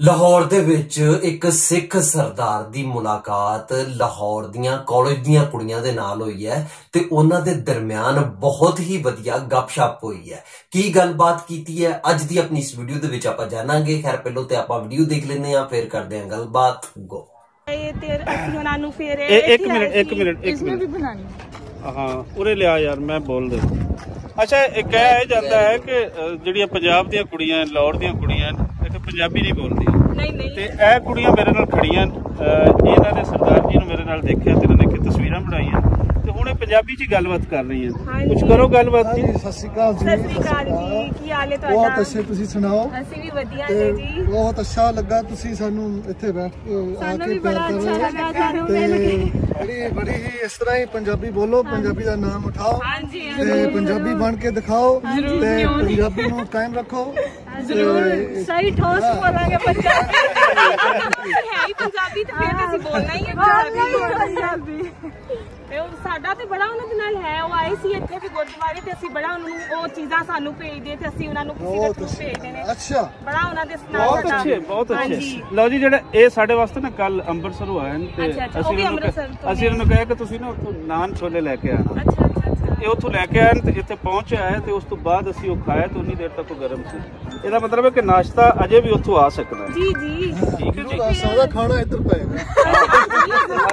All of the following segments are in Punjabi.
ਲਾਹੌਰ ਦੇ ਵਿੱਚ ਇੱਕ ਸਿੱਖ ਸਰਦਾਰ ਦੀ ਮੁਲਾਕਾਤ ਲਾਹੌਰ ਦੀਆਂ ਕਾਲਜ ਦੀਆਂ ਕੁੜੀਆਂ ਦੇ ਨਾਲ ਹੋਈ ਹੈ ਤੇ ਉਹਨਾਂ ਦੇ ਦਰਮਿਆਨ ਬਹੁਤ ਹੀ ਵਧੀਆ ਗੱਪਸ਼ਪ ਹੋਈ ਹੈ। ਕੀ ਗੱਲਬਾਤ ਕੀਤੀ ਹੈ? ਅੱਜ ਦੀ ਆਪਣੀ ਇਸ ਵੀਡੀਓ ਦੇ ਵਿੱਚ ਆਪਾਂ ਜਾਣਾਂਗੇ। ਖੈਰ ਪਹਿਲਾਂ ਤੇ ਆਪਾਂ ਵੀਡੀਓ ਦੇਖ ਲੈਂਦੇ ਹਾਂ ਫਿਰ ਕਰਦੇ ਹਾਂ ਗੱਲਬਾਤ। ਗੋ ਅੱਛਾ ਇਹ ਕਹਿ ਜਾਂਦਾ ਹੈ ਕਿ ਜਿਹੜੀਆਂ ਪੰਜਾਬ ਦੀਆਂ ਕੁੜੀਆਂ ਲਾਹੌਰ ਦੀਆਂ ਕੁੜੀਆਂ ਪੰਜਾਬੀ ਨਹੀਂ ਬੋਲਦੀਆਂ ਨਹੀਂ ਨਹੀਂ। ਤੇ ਇਹ ਕੁੜੀਆਂ ਮੇਰੇ ਨਾਲ ਖੜੀਆਂ ਇਹਨਾਂ ਨੇ ਸਰਦਾਰ ਜੀ ਨੂੰ ਮੇਰੇ ਨਾਲ ਦੇਖਿਆ ਤੇ ਇਹਨਾਂ ਨੇ ਕਿ ਤਸਵੀਰਾਂ ਬਣਾਈਆਂ। ਤੇ ਹੁਣ ਇਹ ਪੰਜਾਬੀ 'ਚ ਗੱਲਬਾਤ ਕਰ ਰਹੀਆਂ। ਕੁਝ ਕਰੋ ਗੱਲਬਾਤ ਜੀ। ਸਤਿ ਸ਼੍ਰੀ ਅਕਾਲ ਜੀ ਸਤਿ ਸ੍ਰੀ ਅਕਾਲ ਜੀ ਕੀ ਹਾਲ ਹੈ ਬਹੁਤ ਤੁਹਾਡਾ ਅੱਛੇ ਤੁਸੀਂ ਸੁਣਾਓ? ਅਸੀਂ ਵੀ ਵਧੀਆ ਨੇ ਜੀ। ਬਹੁਤ ਅੱਛਾ ਲੱਗਾ ਤੁਸੀਂ ਸਾਨੂੰ ਇੱਥੇ ਬੈਠ ਕੇ ਆ ਸਾਨੂੰ ਕੇ ਵੀ ਪਿਆਰ ਬੜਾ ਕਰ। ਅੱਛਾ ਰਹੇ ਹੋ ਕੇ ਬੜੀ ਬੜੀ ਹੀ ਇਸ ਤਰ੍ਹਾਂ ਹੀ ਪੰਜਾਬੀ ਬੋਲੋ ਪੰਜਾਬੀ ਦਾ ਨਾਮ ਉਠਾਓ ਹਾਂਜੀ ਤੇ ਪੰਜਾਬੀ ਬਣ ਕੇ ਦਿਖਾਓ ਤੇ। ਪੰਜਾਬੀ ਨੂੰ ਕਾਇਮ ਰੱਖੋ। ਜ਼ਰੂਰ ਸਹੀ ਠੋਸ ਬੋਲਾਂਗੇ ਪੰਜਾਬੀ। ਹੈ ਹੀ ਪੰਜਾਬੀ ਤੇ ਫਿਰ ਅਸੀਂ ਬੋਲਣਾ ਹੀ ਹੈ ਪੰਜਾਬੀ। ਤੇ ਉਹ ਸਾਡਾ ਤੇ ਬੜਾ ਉਹਨਾਂ ਦੇ ਨਾਲ ਹੈ ਉਹ ਆਏ ਸੀ ਇੱਥੇ ਵੀ ਗੁਰਦੁਆਰੇ ਤੇ ਅਸੀਂ ਬੜਾ ਉਹਨਾਂ ਨੂੰ ਉਹ ਚੀਜ਼ਾਂ ਸਾਨੂੰ ਭੇਜਦੇ ਤੇ ਅਸੀਂ ਉਹਨਾਂ ਨੂੰ ਕਿਸੇ ਦੇ ਥਰੂ ਭੇਜਦੇ ਨੇ। ਅੱਛਾ। ਬੜਾ ਉਹਨਾਂ ਦੇ ਨਾਲ ਬਹੁਤ ਅੱਛੇ ਬਹੁਤ ਅੱਛੇ। ਹਾਂਜੀ। ਲਓ ਜੀ ਜਿਹੜਾ ਇਹ ਸਾਡੇ ਵਾਸਤੇ ਨਾ ਕੱਲ ਅੰਮ੍ਰਿਤਸਰੋਂ ਆਏ ਨੇ ਤੇ ਅਸੀਂ ਵੀ ਇਹਨਾਂ ਨੂੰ ਅਸੀਂ ਇਹਨਾਂ ਨੂੰ ਕਿਹਾ ਕਿ ਤੁਸੀਂ ਨਾ ਉੱਥੋਂ ਨਾਨ ਛੋਲੇ ਲੈ ਕੇ ਆਣਾ ਅੱਛਾ ਇਹ ਉੱਥੋਂ ਲੈ ਕੇ ਆਏ ਤੇ ਇੱਥੇ ਪਹੁੰਚਿਆ ਹੈ ਤੇ ਉਸ ਤੋਂ ਬਾਅਦ ਅਸੀਂ ਉਹ ਖਾਇਆ ਤੇ ਉਨੀ ਦੇਰ ਤੱਕ ਉਹ ਗਰਮ ਸੀ। ਇਹਦਾ ਮਤਲਬ ਹੈ ਕਿ ਨਾਸ਼ਤਾ ਅਜੇ ਵੀ ਉੱਥੋਂ ਆ ਸਕਦਾ ਹੈ। ਜੀ ਜੀ। ਠੀਕ ਹੈ ਜ਼ਰੂਰ ਸਾਰਾ ਖਾਣਾ ਇੱਧਰ ਪਏਗਾ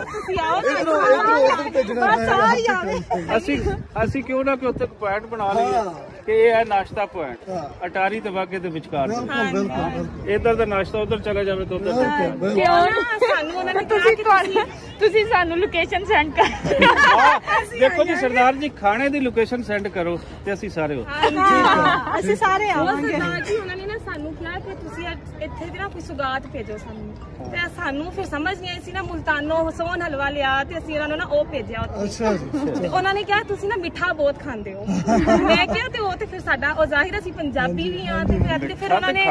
ਤੁਸੀਂ ਆਓ ਇਧਰੋਂ ਇਧਰੋਂ ਉਧਰ ਭੇਜਣਾ ਪਏਗਾ ਅਸੀਂ ਅਸੀਂ ਕਿਉਂ ਨਾ ਕਿ ਉੱਥੇ ਪੁਆਇੰਟ ਬਣਾ ਲਈਏ ਹਾਂ। ਕਿ ਇਹ ਹੈ ਨਾਸ਼ਤਾ ਪੁਆਇੰਟ। ਅਟਾਰੀ ਤੇ ਵਾਗੇ ਦੇ ਵਿਚਕਾਰ। ਬਿਲਕੁਲ ਬਿਲਕੁਲ ਬਿਲਕੁਲ। ਇਧਰ ਦਾ ਨਾਸ਼ਤਾ ਉਧਰ ਚਲਾ ਜਾਵੇ ਤਾਂ ਉਧਰ ਕਿਉਂ ਨਾ ਸਾਨੂੰ ਉਹਨਾਂ ਨੇ ਤੁਸੀਂ ਤੁਸੀਂ ਸਾਨੂੰ ਲੋਕੇਸ਼ਨ ਸੈਂਡ ਕਰ ਦੇਖੋ ਜੀ ਸਰਦਾਰ ਜੀ ਖਾਣੇ ਦੀ ਲੋਕੇਸ਼ਨ ਸੈਂਡ ਕਰੋ ਤੇ ਅਸੀਂ ਸਾਰੇ ਉੱਥੇ। ਅਸੀਂ ਸਾਰੇ ਆਵਾਂਗੇ। ਸਰਦਾਰ ਜੀ ਉਹਨਾਂ ਨੇ ਨਾ ਸਾਨੂੰ ਕਿਹਾ ਕਿ ਤੁਸੀਂ ਅੱਜ ਇੱਥੇ ਦੀ ਨਾ ਕੋਈ ਸੁਗਾਤ ਭੇਜੋ ਸਾਨੂੰ। ਤੇ ਸਾਨੂੰ ਫਿਰ ਸਮਝ ਨਹੀਂ ਆਈ ਸੀ ਨਾ ਮੁਲਤਾਨੋ ਹਸੋਨ ਹਲਵਾ ਲਿਆ ਤੇ ਅਸੀਂ ਉਹਨਾਂ ਨੂੰ ਨਾ ਉਹ ਭੇਜਿਆ ਉੱਥੇ। ਅੱਛਾ ਜੀ। ਤੇ ਉਹਨਾਂ ਨੇ ਕਿਹਾ ਤੁਸੀਂ ਨਾ ਮਿੱਠਾ ਬਹੁਤ ਖਾਂਦੇ ਹੋ। ਮੈਂ ਕਿਹਾ ਤੇ ਉਹ ਤੇ ਫਿਰ ਸਾਡਾ ਉਹ ਜ਼ਾਹਿਰ ਅਸੀਂ ਪੰਜਾਬੀ ਵੀ ਆ ਤੇ ਫਿਰ ਤੇ ਫਿਰ ਉਹਨਾਂ ਨੇ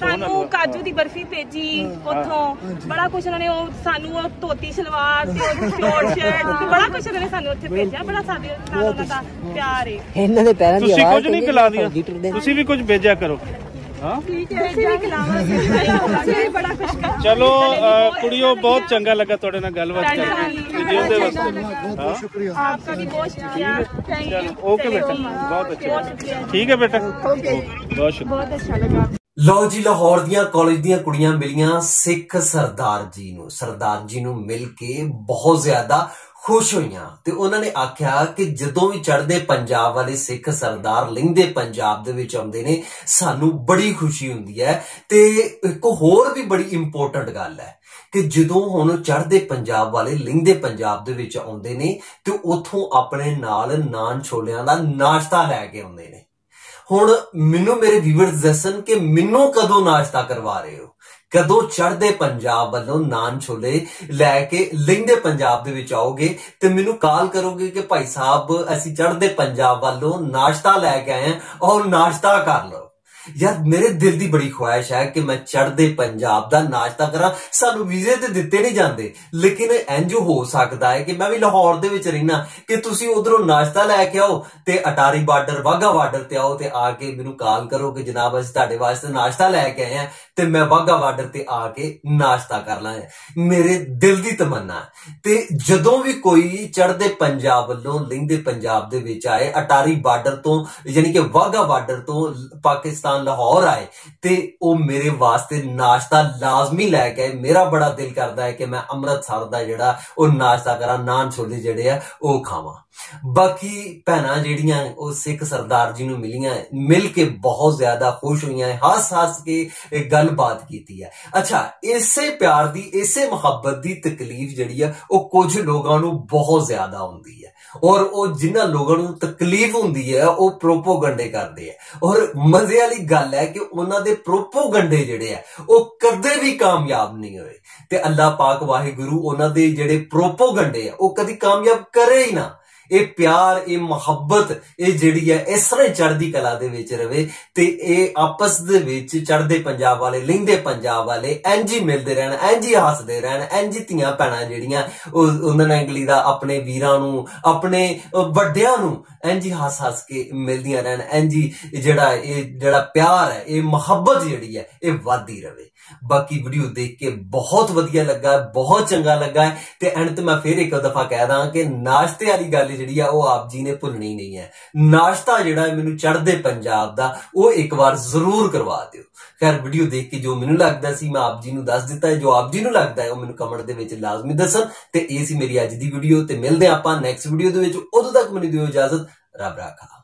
ਸਾਨੂੰ। ਕਾਜੂ ਦੀ ਬਰਫੀ ਭੇਜੀ ਉੱਥੋਂ। ਬੜਾ ਕੁਝ ਉਹਨਾਂ ਨੇ ਉਹ ਸਾਨੂੰ ਉਹ ਧੋਤੀ ਸਲਵਾਰ ਤੇ ਉਹ ਸ਼ੋਰਟ ਸ਼ਰਟ ਬੜਾ ਕੁਝ ਉਹਨਾਂ ਨੇ ਸਾਨੂੰ ਉੱਥੇ ਭੇਜਿਆ। ਬੜਾ ਸਾਡੇ ਨਾਲ ਉਹਨਾਂ ਦਾ ਪਿਆਰ ਹੈ ਇਹਨਾਂ ਦੇ ਪੈਰਾਂ ਦੀ ਤੁਸੀਂ ਆਵਾਜ਼ ਕੁਝ ਨਹੀਂ ਖਿਲਾ ਦਿਆ। ਤੁਸੀਂ ਵੀ ਕੁਝ ਭੇਜਿਆ ਕਰੋ। ਚਲੋ ਕੁੜੀਓ ਬਹੁਤ ਚੰਗਾ ਲੱਗਾ ਤੁਹਾਡੇ ਨਾਲ ਗੱਲਬਾਤ ਕਰਕੇ। ਵੀਡੀਓ ਬਹੁਤ ਸ਼ੁਕਰੀਆ। ਆਪਕਾ ਵੀ ਬਹੁਤ ਸ਼ੁਕਰੀਆ। ਓਕੇ ਬੇਟਾ। ਬਹੁਤ ਅੱਛਾ ਠੀਕ ਹੈ ਬੇਟਾ। ਬਹੁਤ ਸ਼ੁਕਰੀਆ। ਬਹੁਤ ਅੱਛਾ ਲੱਗਾ। ਲਓ ਜੀ ਲਾਹੌਰ ਦੀਆਂ ਕਾਲਜ ਦੀਆਂ ਕੁੜੀਆਂ ਮਿਲੀਆਂ ਸਿੱਖ ਸਰਦਾਰ ਜੀ ਨੂੰ। ਸਰਦਾਰ ਜੀ ਨੂੰ ਮਿਲ ਕੇ ਬਹੁਤ ਜ਼ਿਆਦਾ ਖੁਸ਼ ਹੋਈਆਂ ਤੇ ਉਹਨਾਂ ਨੇ ਆਖਿਆ ਕਿ ਜਦੋਂ ਵੀ ਚੜ੍ਹਦੇ ਪੰਜਾਬ ਵਾਲੇ ਸਿੱਖ ਸਰਦਾਰ ਲਿੰਗਦੇ ਪੰਜਾਬ ਦੇ ਵਿੱਚ ਆਉਂਦੇ ਨੇ, ਸਾਨੂੰ ਬੜੀ ਖੁਸ਼ੀ ਹੁੰਦੀ ਹੈ ਤੇ ਇੱਕ ਹੋਰ ਵੀ ਬੜੀ ਇੰਪੋਰਟੈਂਟ ਗੱਲ ਹੈ ਕਿ ਜਦੋਂ ਹੁਣ ਚੜ੍ਹਦੇ ਪੰਜਾਬ ਵਾਲੇ ਲਿੰਗਦੇ ਪੰਜਾਬ ਦੇ ਵਿੱਚ ਆਉਂਦੇ ਨੇ ਤੇ ਉੱਥੋਂ ਆਪਣੇ ਨਾਲ ਨਾਨ ਛੋਲਿਆਂ ਦਾ ਨਾਸ਼ਤਾ ਲੈ ਕੇ ਆਉਂਦੇ ਨੇ। ਹੁਣ ਮੈਨੂੰ ਮੇਰੇ ਵੀਵਰਸ ਦੱਸਣ ਕਿ ਮੈਨੂੰ ਕਦੋਂ ਨਾਸ਼ਤਾ ਕਰਵਾ ਰਹੇ ਹੋ? ਕਦੋਂ ਚੜਦੇ ਪੰਜਾਬ ਵੱਲੋਂ ਨਾਨ ਛੋਲੇ ਲੈ ਕੇ ਲਿੰਗਦੇ ਪੰਜਾਬ ਦੇ ਵਿੱਚ ਆਓਗੇ ਤੇ ਮੈਨੂੰ ਕਾਲ ਕਰੋਗੇ ਕਿ ਭਾਈ ਸਾਹਿਬ, ਅਸੀਂ ਚੜ੍ਹਦੇ ਪੰਜਾਬ ਵੱਲੋਂ ਨਾਸ਼ਤਾ ਲੈ ਕੇ ਆਏ ਹਾਂ ਔਰ ਨਾਸ਼ਤਾ ਕਰ ਲਓ। ਯਾਰ ਮੇਰੇ ਦਿਲ ਦੀ ਬੜੀ ਖੁਆਇਸ਼ ਹੈ ਕਿ ਮੈਂ ਚੜਦੇ ਪੰਜਾਬ ਦਾ ਨਾਸ਼ਤਾ ਕਰਾਂ। ਸਾਨੂੰ ਵੀਜ਼ੇ ਤੇ ਦਿੱਤੇ ਨਹੀਂ ਜਾਂਦੇ। ਲੇਕਿਨ ਇੰਜ ਹੋ ਸਕਦਾ ਹੈ ਕਿ ਮੈਂ ਵੀ ਲਾਹੌਰ ਦੇ ਵਿੱਚ ਰਹਿਣਾ ਕਿ ਤੁਸੀਂ ਉਧਰੋਂ ਨਾਸ਼ਤਾ ਲੈ ਕੇ ਆਓ ਤੇ ਅਟਾਰੀ ਬਾਰਡਰ ਵਾਗਾ ਬਾਰਡਰ ਤੇ ਆਓ ਤੇ ਆ ਕੇ ਮੈਨੂੰ ਕਾਲ ਕਰੋ ਕਿ ਜਨਾਬ ਅਸੀਂ ਤੁਹਾਡੇ ਵਾਸਤੇ ਨਾਸ਼ਤਾ ਲੈ ਕੇ ਆਏ ਹਾਂ ਤੇ ਮੈਂ ਵਾਗਾ ਬਾਰਡਰ ਤੇ ਆ ਕੇ ਨਾਸ਼ਤਾ ਕਰ ਲਾਂ। ਮੇਰੇ ਦਿਲ ਦੀ ਤਮੰਨਾ ਤੇ ਜਦੋਂ ਵੀ ਕੋਈ ਚੜਦੇ ਪੰਜਾਬ ਵੱਲੋਂ ਲਿੰਗਦੇ ਪੰਜਾਬ ਦੇ ਵਿੱਚ ਆਏ, ਅਟਾਰੀ ਬਾਰਡਰ ਤੋਂ, ਯਾਨੀ ਕਿ ਵਾਗਾ ਬਾਰਡਰ ਤੋਂ ਪਾਕਿਸਤਾਨ ਲਾਹੌਰ ਆਏ ਤੇ ਉਹ ਮੇਰੇ ਵਾਸਤੇ ਨਾਸ਼ਤਾ ਲਾਜ਼ਮੀ ਲੈ ਕੇ ਆਏ। ਮੇਰਾ ਬੜਾ ਦਿਲ ਕਰਦਾ ਹੈ ਕਿ ਮੈਂ ਅੰਮ੍ਰਿਤਸਰ ਦਾ ਜਿਹੜਾ ਉਹ ਨਾਸ਼ਤਾ ਕਰਾਂ, ਨਾਨ ਛੋਲੇ ਜਿਹੜੇ ਆ, ਉਹ ਖਾਵਾਂ। ਬਾਕੀ ਭੈਣਾਂ ਜਿਹੜੀਆਂ ਉਹ ਸਿੱਖ ਸਰਦਾਰ ਜੀ ਨੂੰ ਮਿਲੀਆਂ, ਮਿਲ ਕੇ ਬਹੁਤ ਜ਼ਿਆਦਾ ਖੁਸ਼ ਹੋਈਆਂ, ਹੱਸ ਹੱਸ ਕੇ ਗੱਲਬਾਤ ਕੀਤੀ ਹੈ। ਅੱਛਾ, ਇਸੇ ਪਿਆਰ ਦੀ, ਇਸੇ ਮੁਹੱਬਤ ਦੀ ਤਕਲੀਫ ਜਿਹੜੀ ਆ, ਉਹ ਕੁਝ ਲੋਕਾਂ ਨੂੰ ਬਹੁਤ ਜ਼ਿਆਦਾ ਹੁੰਦੀ ਹੈ। ਔਰ ਉਹ ਜਿਨ੍ਹਾਂ ਲੋਕਾਂ ਨੂੰ ਤਕਲੀਫ ਹੁੰਦੀ ਹੈ, ਉਹ ਪ੍ਰੋਪੋਗੰਡੇ ਕਰਦੇ ਆ। ਔਰ ਮਜ਼ੇ ਵਾਲੀ ਗੱਲ ਹੈ ਕਿ ਉਹਨਾਂ ਦੇ ਪ੍ਰੋਪੋਗੰਡੇ ਜਿਹੜੇ ਆ, ਉਹ ਕਦੇ ਵੀ ਕਾਮਯਾਬ ਨਹੀਂ ਹੋਏ। ਤੇ ਅੱਲਾਹ ਪਾਕ ਵਾਹਿਗੁਰੂ ਉਹਨਾਂ ਦੇ ਜਿਹੜੇ ਪ੍ਰੋਪੋਗੰਡੇ ਆ, ਉਹ ਕਦੀ ਕਾਮਯਾਬ ਕਰੇ ਹੀ ਨਾ। ਇਹ ਪਿਆਰ, ਇਹ ਮੁਹੱਬਤ, ਇਹ ਜਿਹੜੀ ਹੈ ਇਸ ਤਰ੍ਹਾਂ ਚੜ੍ਹਦੀ ਕਲਾ ਦੇ ਵਿੱਚ ਰਵੇ ਤੇ ਇਹ ਆਪਸ ਦੇ ਵਿੱਚ ਚੜ੍ਹਦੇ ਪੰਜਾਬ ਵਾਲੇ ਲਿੰਦੇ ਪੰਜਾਬ ਵਾਲੇ ਐਂਜੀ ਮਿਲਦੇ ਰਹਿਣ ਐਂਜੀ ਹੱਸਦੇ ਰਹਿਣ ਐਂਜੀ ਧੀਆਂ ਭੈਣਾਂ ਜਿਹੜੀਆਂ ਉਹ ਉਹਨਾਂ ਨੇ ਅੰਗਲੀ ਦਾ ਆਪਣੇ ਵੀਰਾਂ ਨੂੰ, ਆਪਣੇ ਵੱਡਿਆਂ ਨੂੰ ਇੰਜ ਹੀ ਹੱਸ ਹੱਸ ਕੇ ਮਿਲਦੀਆਂ ਰਹਿਣ ਐਂਜੀ ਜਿਹੜਾ ਇਹ ਜਿਹੜਾ ਪਿਆਰ ਹੈ, ਇਹ ਮੁਹੱਬਤ ਜਿਹੜੀ ਹੈ, ਇਹ ਵਧਦੀ ਰਵੇ। ਬਾਕੀ ਵੀਡੀਓ ਦੇਖ ਕੇ ਬਹੁਤ ਵਧੀਆ ਲੱਗਾ, ਬਹੁਤ ਚੰਗਾ ਲੱਗਾ ਤੇ ਐਂਡ ਤੇ ਮੈਂ ਫੇਰ ਇੱਕ ਦਫਾ ਕਹਿ ਦਾਂ ਕਿ ਨਾਸ਼ਤੇ ਵਾਲੀ ਗੱਲ ਜਿਹੜੀ ਆ ਉਹ ਆਪ ਜੀ ਨੇ ਭੁੱਲਣੀ ਨਹੀਂ ਹੈ। ਨਾਸ਼ਤਾ ਜਿਹੜਾ ਮੈਨੂੰ ਚੜ੍ਹਦੇ ਪੰਜਾਬ ਦਾ, ਉਹ ਇੱਕ ਵਾਰ ਜ਼ਰੂਰ ਕਰਵਾ ਦਿਓ। ਖੈਰ ਵੀਡੀਓ ਦੇਖ ਕੇ ਜੋ ਮੈਨੂੰ ਲੱਗਦਾ ਸੀ, ਮੈਂ ਆਪ ਜੀ ਨੂੰ ਦੱਸ ਦਿੱਤਾ ਹੈ। ਜੋ ਆਪ ਜੀ ਨੂੰ ਲੱਗਦਾ ਹੈ, ਉਹ ਮੈਨੂੰ ਕਮੈਂਟ ਦੇ ਵਿੱਚ ਲਾਜ਼ਮੀ ਦੱਸਣ। ਤੇ ਇਹ ਸੀ ਮੇਰੀ ਅੱਜ ਦੀ ਵੀਡੀਓ ਤੇ ਮਿਲਦੇ ਆਪਾਂ ਨੈਕਸਟ ਵੀਡੀਓ ਦੇ ਵਿੱਚ। ਉਦੋਂ ਤੱਕ ਮੈਨੂੰ ਦਿਓ ਇਜਾਜ਼ਤ। ਰੱਬ ਰਾਖਾ।